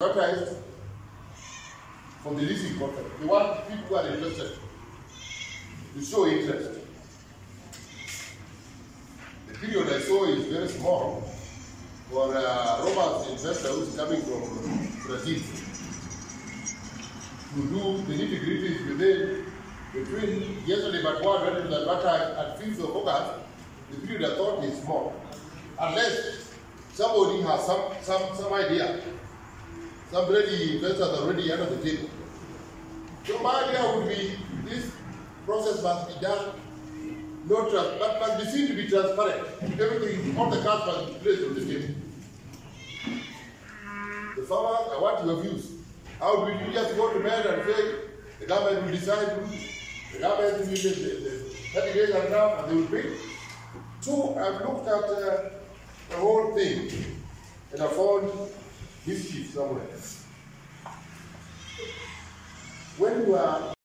advertised for the leasing contract. They want people who are interested to show interest. The period I saw is very small for uh, Robert's investor who's coming from Brazil to do the nitty gritties within between yesterday but one it was advertised at 5th of August, the period I thought is small. Unless somebody has some, some, some idea somebody investors already under the table. So my idea would be this process must be done, no trans, but must be seen to be transparent. Everything, all the cards must be placed on the table. The farmers, I want your views. How do you just go to bed and say the government will decide, the government will the, the, the 30 days are now and they will pay? Two, I've looked at uh, the whole thing and I found mischief somewhere. When you are